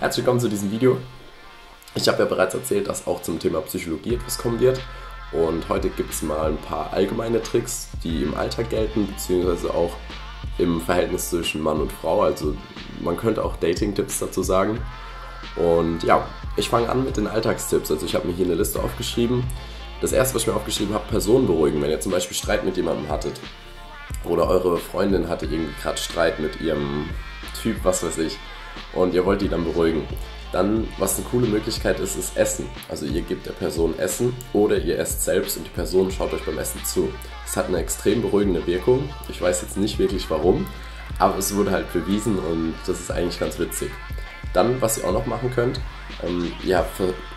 Herzlich willkommen zu diesem Video. Ich habe ja bereits erzählt, dass auch zum Thema Psychologie etwas kommen wird. Und heute gibt es mal ein paar allgemeine Tricks, die im Alltag gelten, beziehungsweise auch im Verhältnis zwischen Mann und Frau. Also man könnte auch Dating-Tipps dazu sagen. Und ja, ich fange an mit den Alltagstipps. Also ich habe mir hier eine Liste aufgeschrieben. Das erste, was ich mir aufgeschrieben habe, Personen beruhigen. Wenn ihr zum Beispiel Streit mit jemandem hattet oder eure Freundin hatte irgendwie gerade Streit mit ihrem Typ, was weiß ich, und ihr wollt die dann beruhigen. Dann, was eine coole Möglichkeit ist, ist Essen. Also ihr gebt der Person Essen oder ihr esst selbst und die Person schaut euch beim Essen zu. Es hat eine extrem beruhigende Wirkung. Ich weiß jetzt nicht wirklich warum, aber es wurde halt bewiesen und das ist eigentlich ganz witzig. Dann, was ihr auch noch machen könnt, ähm, ihr,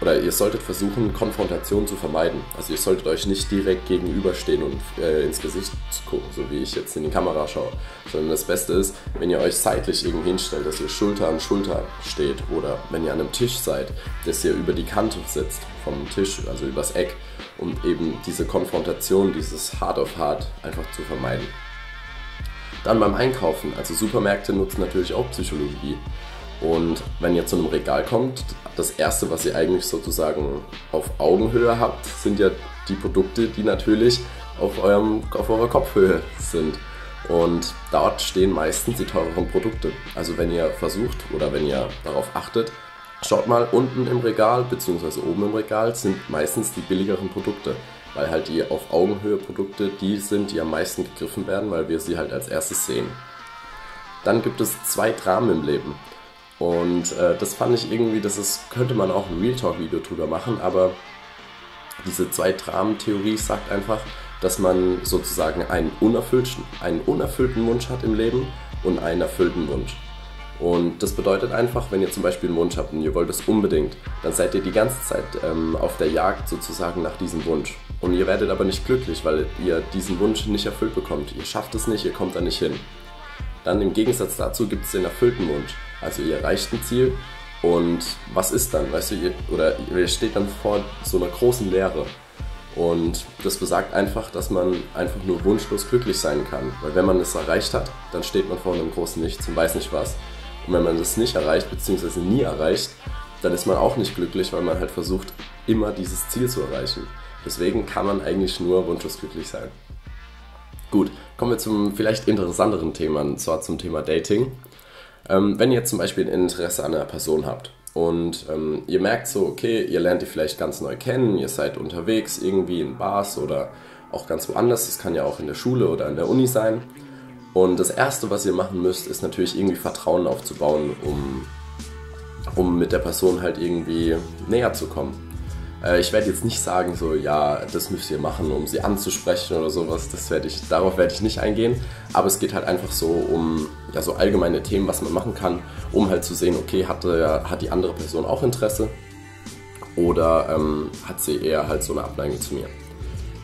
oder ihr solltet versuchen, Konfrontation zu vermeiden. Also ihr solltet euch nicht direkt gegenüberstehen und äh, ins Gesicht gucken, so wie ich jetzt in die Kamera schaue. Sondern das Beste ist, wenn ihr euch seitlich irgendwie hinstellt, dass ihr Schulter an Schulter steht. Oder wenn ihr an einem Tisch seid, dass ihr über die Kante sitzt vom Tisch, also übers Eck, um eben diese Konfrontation, dieses Hard of Hard einfach zu vermeiden. Dann beim Einkaufen, also Supermärkte nutzen natürlich auch Psychologie. Und wenn ihr zu einem Regal kommt, das erste, was ihr eigentlich sozusagen auf Augenhöhe habt, sind ja die Produkte, die natürlich auf, eurem, auf eurer Kopfhöhe sind. Und dort stehen meistens die teureren Produkte. Also wenn ihr versucht oder wenn ihr darauf achtet, schaut mal unten im Regal bzw. oben im Regal sind meistens die billigeren Produkte. Weil halt die auf Augenhöhe Produkte die sind, die am meisten gegriffen werden, weil wir sie halt als erstes sehen. Dann gibt es zwei Dramen im Leben. Und äh, das fand ich irgendwie, das ist, könnte man auch ein Real Talk-Video drüber machen, aber diese Zwei-Dramen-Theorie sagt einfach, dass man sozusagen einen unerfüllten, einen unerfüllten Wunsch hat im Leben und einen erfüllten Wunsch. Und das bedeutet einfach, wenn ihr zum Beispiel einen Wunsch habt und ihr wollt es unbedingt, dann seid ihr die ganze Zeit ähm, auf der Jagd sozusagen nach diesem Wunsch. Und ihr werdet aber nicht glücklich, weil ihr diesen Wunsch nicht erfüllt bekommt. Ihr schafft es nicht, ihr kommt da nicht hin. Dann im Gegensatz dazu gibt es den erfüllten Wunsch. Also ihr erreicht ein Ziel und was ist dann? Weißt du, ihr, oder ihr steht dann vor so einer großen Leere. Und das besagt einfach, dass man einfach nur wunschlos glücklich sein kann. Weil wenn man es erreicht hat, dann steht man vor einem großen Nichts und weiß nicht was. Und wenn man das nicht erreicht, beziehungsweise nie erreicht, dann ist man auch nicht glücklich, weil man halt versucht, immer dieses Ziel zu erreichen. Deswegen kann man eigentlich nur wunschlos glücklich sein. Gut, kommen wir zum vielleicht interessanteren Thema, und zwar zum Thema Dating. Ähm, wenn ihr zum Beispiel ein Interesse an einer Person habt und ähm, ihr merkt so, okay, ihr lernt die vielleicht ganz neu kennen, ihr seid unterwegs irgendwie in Bars oder auch ganz woanders, das kann ja auch in der Schule oder in der Uni sein. Und das Erste, was ihr machen müsst, ist natürlich irgendwie Vertrauen aufzubauen, um, um mit der Person halt irgendwie näher zu kommen. Äh, ich werde jetzt nicht sagen, so, ja, das müsst ihr machen, um sie anzusprechen oder sowas. Das werde ich, darauf werde ich nicht eingehen. Aber es geht halt einfach so um ja, so allgemeine Themen, was man machen kann, um halt zu sehen, okay, hat, der, hat die andere Person auch Interesse oder ähm, hat sie eher halt so eine Abneigung zu mir.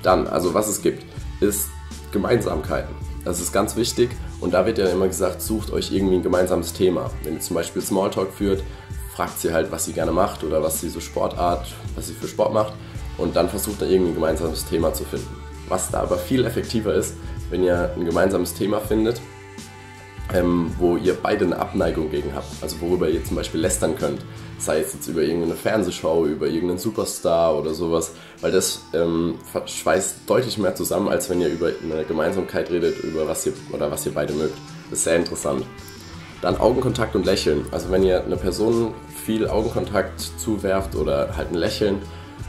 Dann, also was es gibt, ist Gemeinsamkeiten. Das ist ganz wichtig und da wird ja immer gesagt, sucht euch irgendwie ein gemeinsames Thema. Wenn ihr zum Beispiel Smalltalk führt, fragt sie halt, was sie gerne macht oder was sie so Sportart, was sie für Sport macht und dann versucht er irgendwie ein gemeinsames Thema zu finden. Was da aber viel effektiver ist, wenn ihr ein gemeinsames Thema findet, ähm, wo ihr beide eine Abneigung gegen habt, also worüber ihr zum Beispiel lästern könnt, sei es jetzt über irgendeine Fernsehshow, über irgendeinen Superstar oder sowas, weil das ähm, schweißt deutlich mehr zusammen, als wenn ihr über eine Gemeinsamkeit redet, über was ihr oder was ihr beide mögt. Das ist sehr interessant. Dann Augenkontakt und Lächeln. Also wenn ihr eine Person viel Augenkontakt zuwerft oder halt ein Lächeln,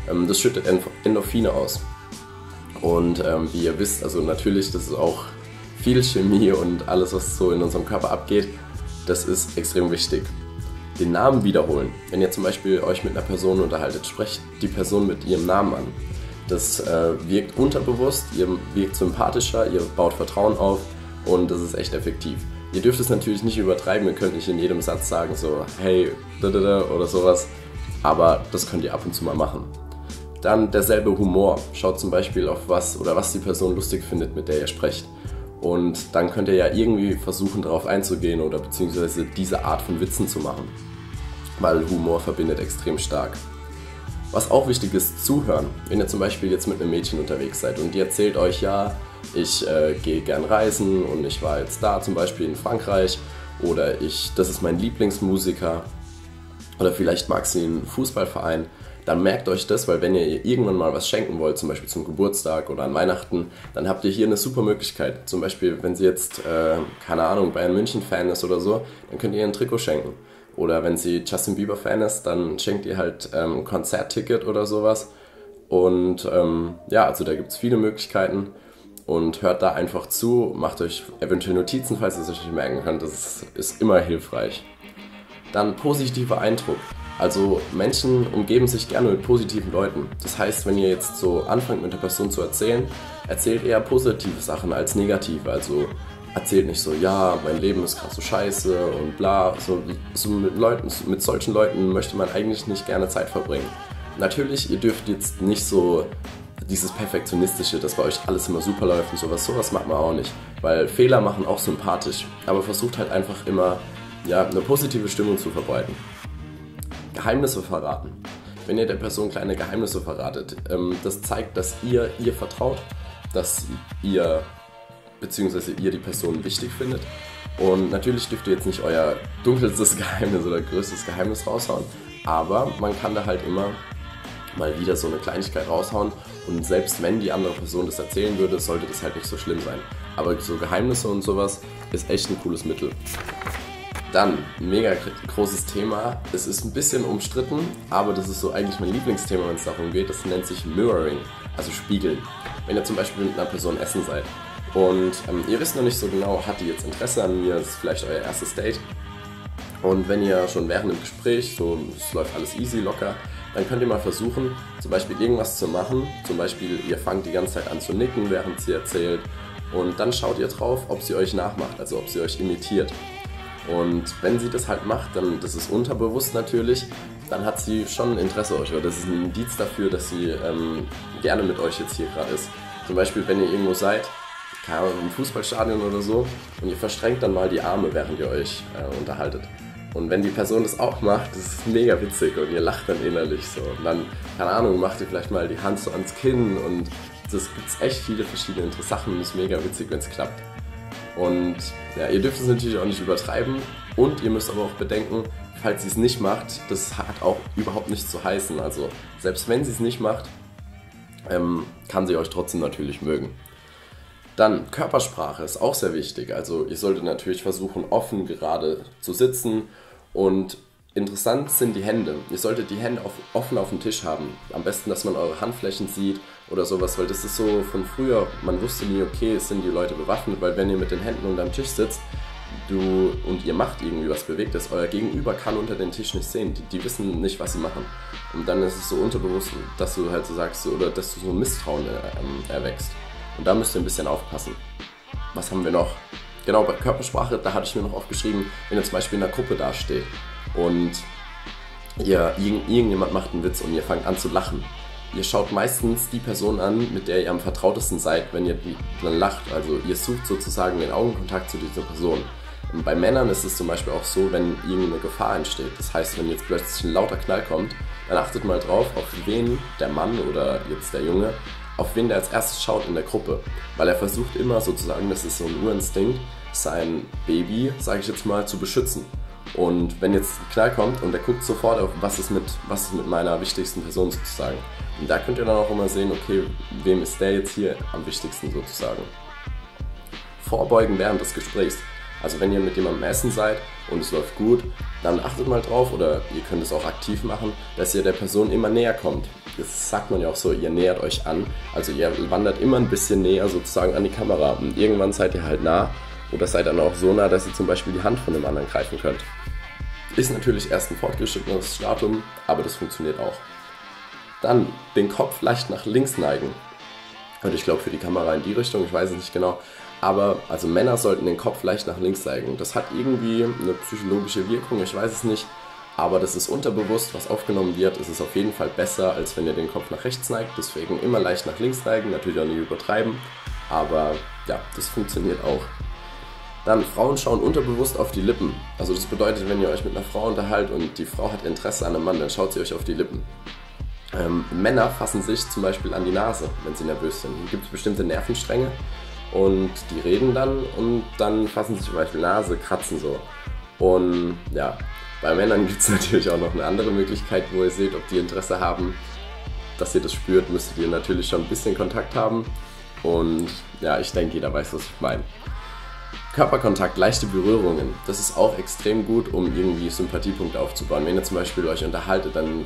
ähm, das schüttet Endorphine aus. Und ähm, wie ihr wisst, also natürlich, das ist auch viel Chemie und alles, was so in unserem Körper abgeht, das ist extrem wichtig. Den Namen wiederholen. Wenn ihr zum Beispiel euch mit einer Person unterhaltet, sprecht die Person mit ihrem Namen an. Das äh, wirkt unterbewusst, ihr wirkt sympathischer, ihr baut Vertrauen auf und das ist echt effektiv. Ihr dürft es natürlich nicht übertreiben, ihr könnt nicht in jedem Satz sagen so, hey, oder sowas, aber das könnt ihr ab und zu mal machen. Dann derselbe Humor. Schaut zum Beispiel auf was oder was die Person lustig findet, mit der ihr sprecht. Und dann könnt ihr ja irgendwie versuchen, darauf einzugehen oder beziehungsweise diese Art von Witzen zu machen. Weil Humor verbindet extrem stark. Was auch wichtig ist, zuhören. Wenn ihr zum Beispiel jetzt mit einem Mädchen unterwegs seid und die erzählt euch, ja, ich äh, gehe gern reisen und ich war jetzt da zum Beispiel in Frankreich oder ich, das ist mein Lieblingsmusiker oder vielleicht mag sie einen Fußballverein, dann merkt euch das, weil wenn ihr irgendwann mal was schenken wollt, zum Beispiel zum Geburtstag oder an Weihnachten, dann habt ihr hier eine super Möglichkeit. Zum Beispiel, wenn sie jetzt, äh, keine Ahnung, Bayern München-Fan ist oder so, dann könnt ihr ihr ein Trikot schenken. Oder wenn sie Justin Bieber-Fan ist, dann schenkt ihr halt ähm, ein Konzertticket oder sowas. Und ähm, ja, also da gibt es viele Möglichkeiten. Und hört da einfach zu, macht euch eventuell Notizen, falls ihr es euch nicht merken könnt. Das ist, immer hilfreich. Dann positiver Eindruck. Also Menschen umgeben sich gerne mit positiven Leuten. Das heißt, wenn ihr jetzt so anfangt mit der Person zu erzählen, erzählt eher positive Sachen als negative. Also erzählt nicht so, ja, mein Leben ist gerade so scheiße und bla. So, so mit, Leuten, mit solchen Leuten möchte man eigentlich nicht gerne Zeit verbringen. Natürlich, ihr dürft jetzt nicht so dieses Perfektionistische, dass bei euch alles immer super läuft und sowas, sowas macht man auch nicht. Weil Fehler machen auch sympathisch. Aber versucht halt einfach immer ja, eine positive Stimmung zu verbreiten. Geheimnisse verraten. Wenn ihr der Person kleine Geheimnisse verratet, ähm, das zeigt, dass ihr ihr vertraut, dass ihr bzw. ihr die Person wichtig findet. Und natürlich dürft ihr jetzt nicht euer dunkelstes Geheimnis oder größtes Geheimnis raushauen, aber man kann da halt immer mal wieder so eine Kleinigkeit raushauen und selbst wenn die andere Person das erzählen würde, sollte das halt nicht so schlimm sein. Aber so Geheimnisse und sowas ist echt ein cooles Mittel. Dann, mega großes Thema. Es ist ein bisschen umstritten, aber das ist so eigentlich mein Lieblingsthema, wenn es darum geht. Das nennt sich Mirroring, also Spiegeln. Wenn ihr zum Beispiel mit einer Person essen seid und ähm, ihr wisst noch nicht so genau, hat die jetzt Interesse an mir, das ist vielleicht euer erstes Date. Und wenn ihr schon während dem Gespräch, so es läuft alles easy, locker, dann könnt ihr mal versuchen, zum Beispiel irgendwas zu machen. Zum Beispiel, ihr fangt die ganze Zeit an zu nicken, während sie erzählt. Und dann schaut ihr drauf, ob sie euch nachmacht, also ob sie euch imitiert. Und wenn sie das halt macht, dann, das ist unterbewusst natürlich, dann hat sie schon Interesse euch. Oder das ist ein Indiz dafür, dass sie ähm, gerne mit euch jetzt hier gerade ist. Zum Beispiel, wenn ihr irgendwo seid, keine Ahnung, im Fußballstadion oder so, und ihr verstrengt dann mal die Arme, während ihr euch äh, unterhaltet. Und wenn die Person das auch macht, das ist mega witzig und ihr lacht dann innerlich so. Und dann, keine Ahnung, macht ihr vielleicht mal die Hand so ans Kinn und das gibt echt viele verschiedene Sachen und ist mega witzig, wenn es klappt. Und ja, ihr dürft es natürlich auch nicht übertreiben und ihr müsst aber auch bedenken, falls sie es nicht macht, das hat auch überhaupt nichts zu heißen. Also selbst wenn sie es nicht macht, ähm, kann sie euch trotzdem natürlich mögen. Dann Körpersprache ist auch sehr wichtig. Also ihr solltet natürlich versuchen, offen gerade zu sitzen und Interessant sind die Hände. Ihr solltet die Hände auf, offen auf dem Tisch haben. Am besten, dass man eure Handflächen sieht oder sowas, weil das ist so von früher, man wusste nie, okay, sind die Leute bewaffnet, weil wenn ihr mit den Händen unterm Tisch sitzt du, und ihr macht irgendwie was Bewegtes, euer Gegenüber kann unter den Tisch nicht sehen. Die, die wissen nicht, was sie machen. Und dann ist es so unterbewusst, dass du halt so sagst, oder dass du so Misstrauen äh, erwächst. Und da müsst ihr ein bisschen aufpassen. Was haben wir noch? Genau, bei Körpersprache, da hatte ich mir noch aufgeschrieben, wenn ihr zum Beispiel in einer Gruppe dasteht und ihr, irgendjemand macht einen Witz und ihr fangt an zu lachen. Ihr schaut meistens die Person an, mit der ihr am vertrautesten seid, wenn ihr dann lacht. Also ihr sucht sozusagen den Augenkontakt zu dieser Person. Und bei Männern ist es zum Beispiel auch so, wenn irgendeine Gefahr entsteht. Das heißt, wenn jetzt plötzlich ein lauter Knall kommt, dann achtet mal drauf, auf wen der Mann oder jetzt der Junge, auf wen der als erstes schaut in der Gruppe. Weil er versucht immer sozusagen, das ist so ein Urinstinkt, sein Baby, sage ich jetzt mal, zu beschützen. Und wenn jetzt ein Knall kommt und der guckt sofort auf, was ist mit, was ist mit meiner wichtigsten Person sozusagen. Und da könnt ihr dann auch immer sehen, okay, wem ist der jetzt hier am wichtigsten sozusagen. Vorbeugen während des Gesprächs. Also wenn ihr mit jemandem essen seid und es läuft gut, dann achtet mal drauf oder ihr könnt es auch aktiv machen, dass ihr der Person immer näher kommt. Das sagt man ja auch so, ihr nähert euch an. Also ihr wandert immer ein bisschen näher sozusagen an die Kamera und irgendwann seid ihr halt nah oder seid dann auch so nah, dass ihr zum Beispiel die Hand von dem anderen greifen könnt. Ist natürlich erst ein fortgeschrittenes Stadium, aber das funktioniert auch. Dann den Kopf leicht nach links neigen. Und ich glaube für die Kamera in die Richtung, ich weiß es nicht genau. Aber also Männer sollten den Kopf leicht nach links neigen. Das hat irgendwie eine psychologische Wirkung, ich weiß es nicht. Aber das ist unterbewusst, was aufgenommen wird. Es ist auf jeden Fall besser, als wenn ihr den Kopf nach rechts neigt. Deswegen immer leicht nach links neigen, natürlich auch nicht übertreiben. Aber ja, das funktioniert auch. Dann, Frauen schauen unterbewusst auf die Lippen. Also das bedeutet, wenn ihr euch mit einer Frau unterhaltet und die Frau hat Interesse an einem Mann, dann schaut sie euch auf die Lippen. Ähm, Männer fassen sich zum Beispiel an die Nase, wenn sie nervös sind. Es gibt bestimmte Nervenstränge und die reden dann und dann fassen sie zum Beispiel Nase, kratzen so. Und ja, Bei Männern gibt es natürlich auch noch eine andere Möglichkeit, wo ihr seht, ob die Interesse haben. Dass ihr das spürt, müsstet ihr natürlich schon ein bisschen Kontakt haben. Und ja, ich denke, jeder weiß, was ich meine. Körperkontakt, leichte Berührungen, das ist auch extrem gut, um irgendwie Sympathiepunkte aufzubauen. Wenn ihr zum Beispiel euch unterhaltet, dann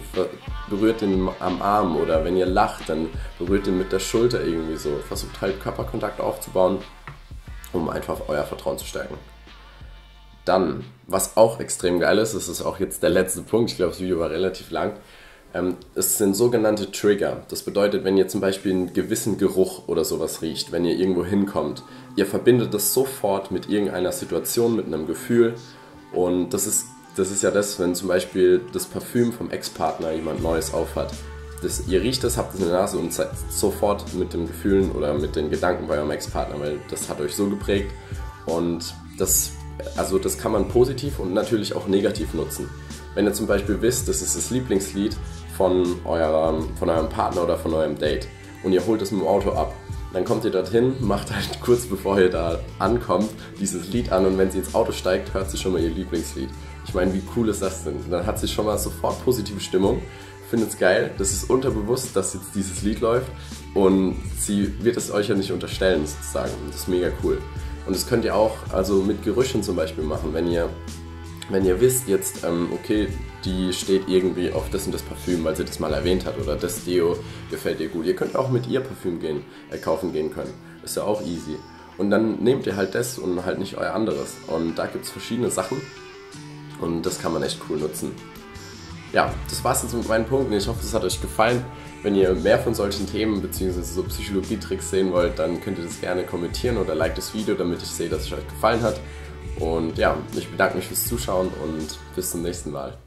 berührt ihn am Arm oder wenn ihr lacht, dann berührt ihn mit der Schulter irgendwie so. Versucht halt Körperkontakt aufzubauen, um einfach euer Vertrauen zu stärken. Dann, was auch extrem geil ist, das ist auch jetzt der letzte Punkt, ich glaube, das Video war relativ lang, es sind sogenannte Trigger. Das bedeutet, wenn ihr zum Beispiel einen gewissen Geruch oder sowas riecht, wenn ihr irgendwo hinkommt, ihr verbindet das sofort mit irgendeiner Situation, mit einem Gefühl. Und das ist, das ist ja das, wenn zum Beispiel das Parfüm vom Ex-Partner jemand Neues aufhat. Das, ihr riecht es, habt es in der Nase und seid sofort mit den Gefühlen oder mit den Gedanken bei eurem Ex-Partner, weil das hat euch so geprägt. Und das, also das kann man positiv und natürlich auch negativ nutzen. Wenn ihr zum Beispiel wisst, das ist das Lieblingslied von eurem, von eurem Partner oder von eurem Date und ihr holt es mit dem Auto ab. Dann kommt ihr dorthin, macht halt kurz bevor ihr da ankommt dieses Lied an und wenn sie ins Auto steigt, hört sie schon mal ihr Lieblingslied. Ich meine, wie cool ist das denn? Dann hat sie schon mal sofort positive Stimmung, findet es geil, das ist unterbewusst, dass jetzt dieses Lied läuft und sie wird es euch ja nicht unterstellen sozusagen. Das ist mega cool. Und das könnt ihr auch also mit Gerüchen zum Beispiel machen, wenn ihr wenn ihr wisst jetzt, ähm, okay, die steht irgendwie auf das und das Parfüm, weil sie das mal erwähnt hat oder das Deo gefällt ihr gut. Ihr könnt auch mit ihr Parfüm gehen, äh, kaufen gehen können. Ist ja auch easy. Und dann nehmt ihr halt das und halt nicht euer anderes. Und da gibt es verschiedene Sachen und das kann man echt cool nutzen. Ja, das war's jetzt mit meinen Punkten. Ich hoffe, es hat euch gefallen. Wenn ihr mehr von solchen Themen bzw. so Psychologie-Tricks sehen wollt, dann könnt ihr das gerne kommentieren oder like das Video, damit ich sehe, dass es euch gefallen hat. Und ja, ich bedanke mich fürs Zuschauen und bis zum nächsten Mal.